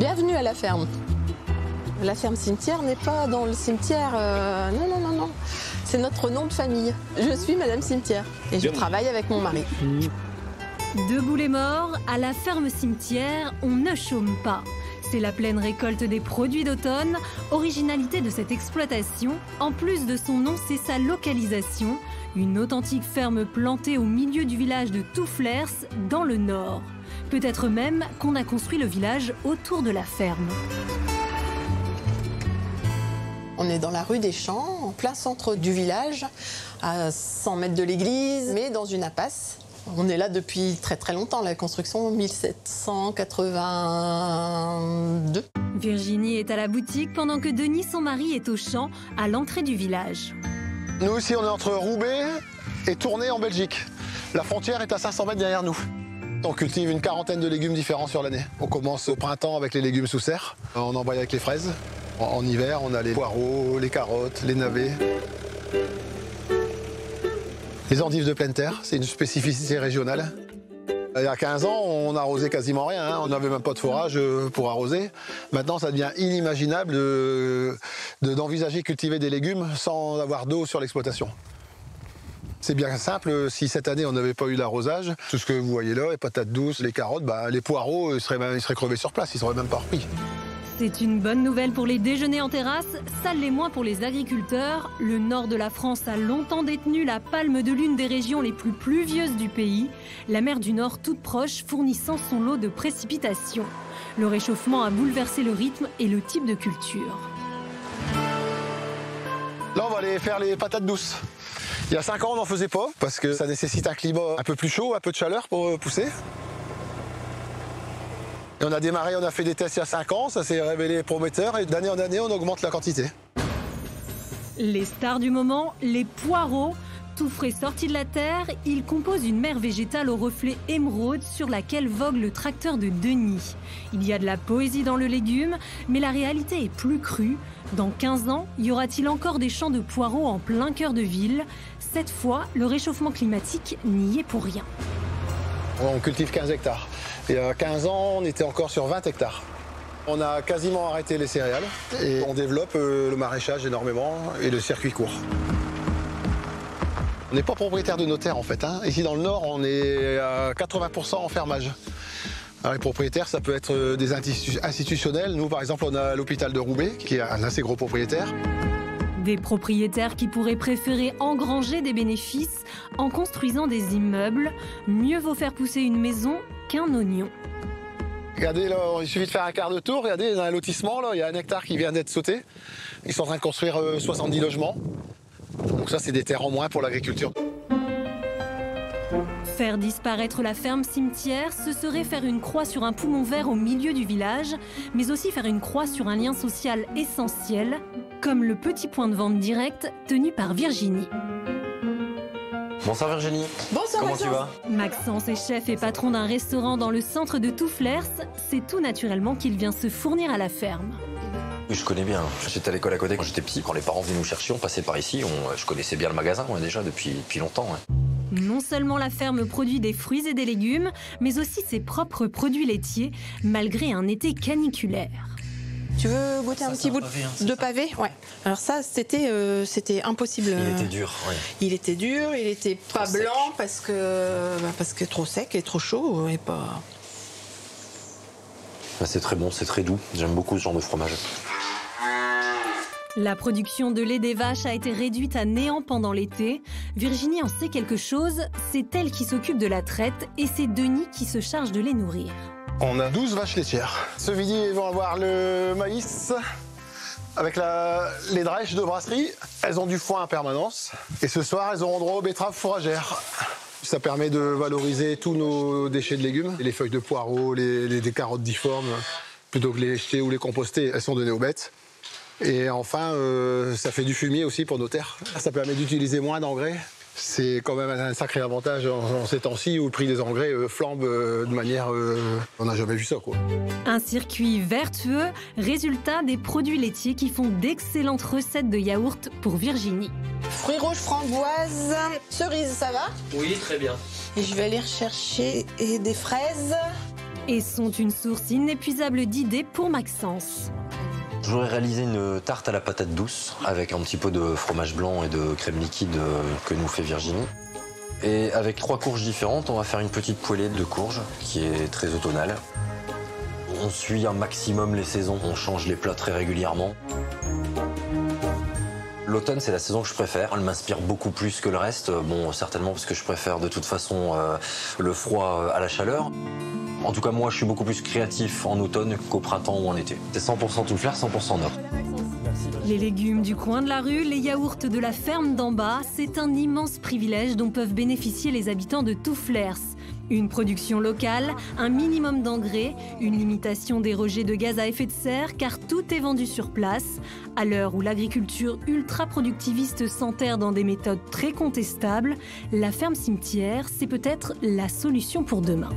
Bienvenue à la ferme. La ferme cimetière n'est pas dans le cimetière. euh, non, non, non, non. C'est notre nom de famille. Je suis Madame Cimetière et je travaille avec mon mari. Debout les morts, à la ferme cimetière, on ne chôme pas. C'est la pleine récolte des produits d'automne. Originalité de cette exploitation, en plus de son nom, c'est sa localisation. Une authentique ferme plantée au milieu du village de Toufflers, dans le nord. Peut-être même qu'on a construit le village autour de la ferme. On est dans la rue des Champs, en plein centre du village, à 100 mètres de l'église, mais dans une impasse. On est là depuis très très longtemps, la construction 1782. Virginie est à la boutique pendant que Denis, son mari, est au champ, à l'entrée du village. Nous aussi, on est entre Roubaix et Tournai en Belgique. La frontière est à 500 mètres derrière nous. On cultive une quarantaine de légumes différents sur l'année. On commence au printemps avec les légumes sous serre. On embraye avec les fraises. En, hiver, on a les poireaux, les carottes, les navets. Les endives de pleine terre, c'est une spécificité régionale. Il y a 15 ans, on arrosait quasiment rien. hein. On n'avait même pas de forage euh, pour arroser. Maintenant, ça devient inimaginable de- de- d'envisager cultiver des légumes sans avoir d'eau sur l'exploitation. C'est bien simple, si cette année on n'avait pas eu l'arrosage, tout ce que vous voyez là, les patates douces, les carottes, bah, les poireaux, ils seraient, même- ils seraient crevés sur place, ils ne seraient même pas repris. C'est une bonne nouvelle pour les déjeuners en terrasse, ça l'est moins pour les agriculteurs. Le nord de la France a longtemps détenu la palme de l'une des régions les plus pluvieuses du pays, la mer du Nord toute proche fournissant son lot de précipitations. Le réchauffement a bouleversé le rythme et le type de culture. Là, on va aller faire les patates douces. Il y a 5 ans, on n'en faisait pas, parce que ça nécessite un climat un peu plus chaud, un peu de chaleur pour euh, pousser. Et on a démarré, on a fait des tests il y a 5 ans, ça s'est révélé prometteur, et d'année en année, on augmente la quantité. Les stars du moment, les poireaux. Tout frais sortis de la terre, ils composent une mer végétale au reflet émeraude sur laquelle vogue le tracteur de Denis. Il y a de la poésie dans le légume, mais la réalité est plus crue. Dans 15 ans, y aura-t-il encore des champs de poireaux en plein cœur de ville? Cette fois, le réchauffement climatique n'y est pour rien. On cultive 15 hectares. Et il y a 15 ans, on était encore sur 20 hectares. On a quasiment arrêté les céréales et on développe euh, le maraîchage énormément et le circuit court. On n'est pas propriétaire de nos terres en fait. hein. Ici dans le nord, on est à 80% en fermage. Alors, les propriétaires, ça peut être euh, des institu- institutionnels. Nous, par exemple, on a l'hôpital de Roubaix, qui est un assez gros propriétaire. Des propriétaires qui pourraient préférer engranger des bénéfices en construisant des immeubles. Mieux vaut faire pousser une maison qu'un oignon. Regardez, là, il suffit de faire un quart de tour. Regardez, dans un lotissement, là, il y a un hectare qui vient d'être sauté. Ils sont en train de construire euh, 70 logements. Donc ça, c'est des terres en moins pour l'agriculture. Faire disparaître la ferme cimetière, ce serait faire une croix sur un poumon vert au milieu du village, mais aussi faire une croix sur un lien social essentiel, comme le petit point de vente direct tenu par Virginie. Bonsoir Virginie. Bonsoir Comment tu Maxence. vas? Maxence est chef et patron d'un restaurant dans le centre de Toufflers. C'est tout naturellement qu'il vient se fournir à la ferme. Oui, je connais bien. J'étais à l'école à côté quand j'étais petit. Quand les parents venaient nous chercher, on passait par ici. On- je connaissais bien le magasin ouais, déjà depuis, depuis longtemps. ouais. Non seulement la ferme produit des fruits et des légumes, mais aussi ses propres produits laitiers, malgré un été caniculaire. Tu veux goûter un Ça, petit un bout pavé, hein, c'est de ça pavé? Ouais. Alors ça, c'était euh, c'était impossible. Il était dur. ouais. Il était dur, il était pas sec. blanc parce que bah, parce que trop sec et trop chaud et pas. Bah, c'est très bon, c'est très doux. J'aime beaucoup ce genre de fromage. La production de lait des vaches a été réduite à néant pendant l'été. Virginie en sait quelque chose, c'est elle qui s'occupe de la traite et c'est Denis qui se charge de les nourrir. On a 12 vaches laitières. Ce midi, ils vont avoir le maïs avec les drèches de brasserie. Elles ont du foin en permanence. Et ce soir, elles auront droit aux betteraves fourragères. Ça permet de valoriser tous nos déchets de légumes. Les feuilles de poireaux, les, les- carottes difformes, plutôt que les jeter ou les composter, elles sont données aux bêtes. Et enfin, euh, ça fait du fumier aussi pour nos terres. Ça permet d'utiliser moins d'engrais. C'est quand même un sacré avantage en, en ces temps-ci où le prix des engrais euh, flambe euh, de manière... euh, on n'a jamais vu ça, quoi. Un circuit vertueux, résultat des produits laitiers qui font d'excellentes recettes de yaourt pour Virginie. Fruits rouges, framboises, cerises, ça va? Oui, très bien. Et je vais aller rechercher des fraises. et sont une source inépuisable d'idées pour Maxence. Je voudrais réaliser une tarte à la patate douce avec un petit peu de fromage blanc et de crème liquide euh, que nous fait Virginie. Et avec trois courges différentes, on va faire une petite poêlée de courges qui est très automnale. On suit un maximum les saisons, on change les plats très régulièrement. L'automne, c'est la saison que je préfère. Elle m'inspire beaucoup plus que le reste. Bon, certainement parce que je préfère de toute façon euh, le froid euh, à la chaleur. En tout cas, moi, je suis beaucoup plus créatif en automne qu'au printemps ou en été. C'est 100% tout flair, 100% nord. Les légumes du coin de la rue, les yaourts de la ferme d'en bas, c'est un immense privilège dont peuvent bénéficier les habitants de Touflers. Une production locale, un minimum d'engrais, une limitation des rejets de gaz à effet de serre car tout est vendu sur place. À l'heure où l'agriculture ultra-productiviste s'enterre dans des méthodes très contestables, la ferme cimetière, c'est peut-être la solution pour demain.